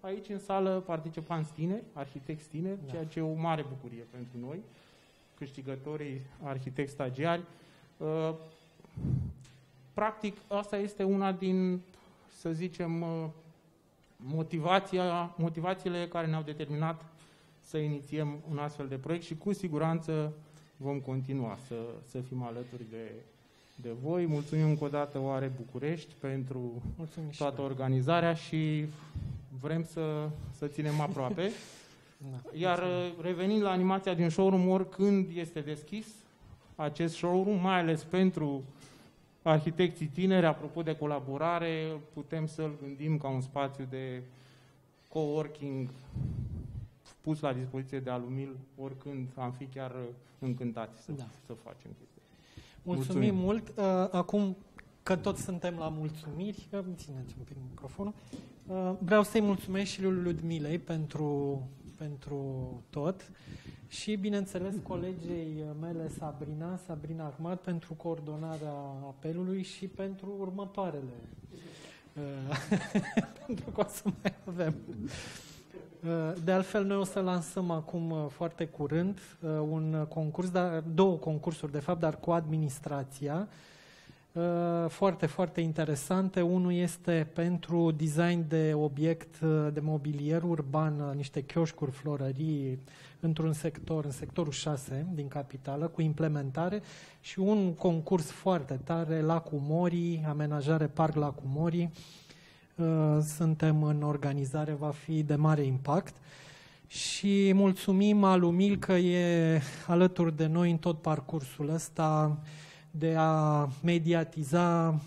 aici în sală participanți tineri, arhitecți tineri, Da. ceea ce e o mare bucurie pentru noi, câștigătorii arhitecți stagiari. Uh, Practic, asta este una din, să zicem, uh, motivația, motivațiile care ne-au determinat să inițiem un astfel de proiect și cu siguranță vom continua să, să fim alături de, de voi. Mulțumim încă o dată Oare București pentru Mulțumim și toată noi. organizarea și vrem să, să ținem aproape. Da. Iar uh, revenind la animația din showroom, oricând este deschis acest showroom, mai ales pentru arhitecții tineri, apropo de colaborare, putem să-l gândim ca un spațiu de coworking pus la dispoziție de Alumil, oricând am fi chiar uh, încântați să, Da. să facem chestia. Mulțumim mult. Uh, Acum că toți suntem la mulțumiri, uh, țineți un pic microfonul, uh, vreau să-i mulțumesc și lui Ludmilei pentru, pentru tot și, bineînțeles, colegei mele Sabrina, Sabrina Ahmad, pentru coordonarea apelului și pentru următoarele. Uh, pentru că o să mai avem. Uh, De altfel, noi o să lansăm acum uh, foarte curând uh, un concurs, dar, două concursuri, de fapt, dar cu administrația, uh, foarte, foarte interesante. Unul este pentru design de obiect uh, de mobilier urban, uh, niște chioșcuri, florării, într-un sector, în sectorul 6 din capitală, cu implementare și un concurs foarte tare, Lacul Morii, amenajare Parc Lacul Morii, Uh, suntem în organizare, va fi de mare impact și mulțumim Alumil că e alături de noi în tot parcursul ăsta de a mediatiza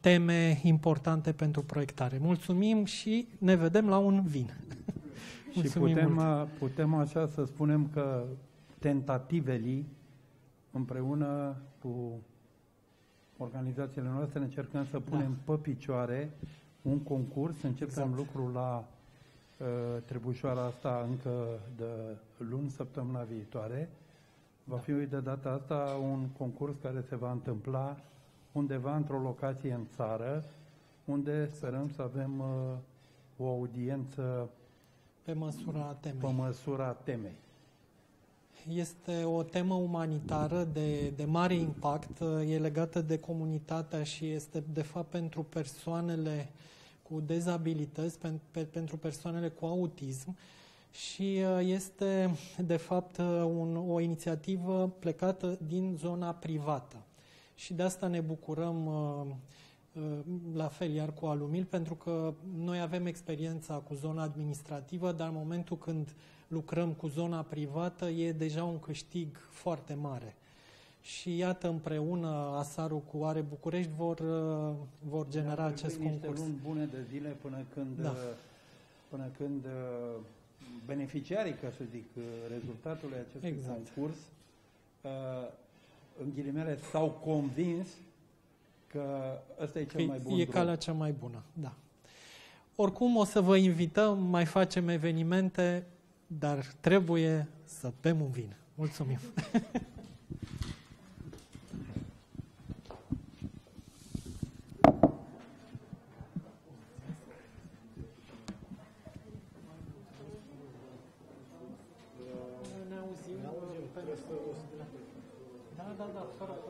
teme importante pentru proiectare. Mulțumim și ne vedem la un vin. Și Mulțumim putem, mult. uh, putem așa să spunem că tentativele împreună cu organizațiile noastre încercăm să punem pe picioare un concurs, începem Exact. lucrul la uh, Trebușoara asta încă de luni, săptămâna viitoare. Va fi de data asta un concurs care se va întâmpla undeva într-o locație în țară, unde sperăm să avem uh, o audiență Pe măsura temei. pe măsura temei. Este o temă umanitară de, de mare impact, e legată de comunitatea și este de fapt pentru persoanele cu dezabilități, pen, pe, pentru persoanele cu autism și uh, este de fapt uh, un, o inițiativă plecată din zona privată. Și de asta ne bucurăm uh, uh, la fel iar cu Alumil, pentru că noi avem experiența cu zona administrativă, dar în momentul când lucrăm cu zona privată e deja un câștig foarte mare. Și iată împreună Asaru cu Are București vor, uh, vor genera Ar acest trebui niște concurs. luni bune de zile până când, Da. uh, până când uh, beneficiarii, ca să zic, uh, rezultatului acestui Exact. concurs, uh, în ghilimele, s-au convins că ăsta e cel Că mai bun e drum. calea cea mai bună, da. Oricum o să vă invităm, mai facem evenimente, dar trebuie să bem un vin. Mulțumim! Ne auzim, ne auzim. Da, da, da, fără probleme.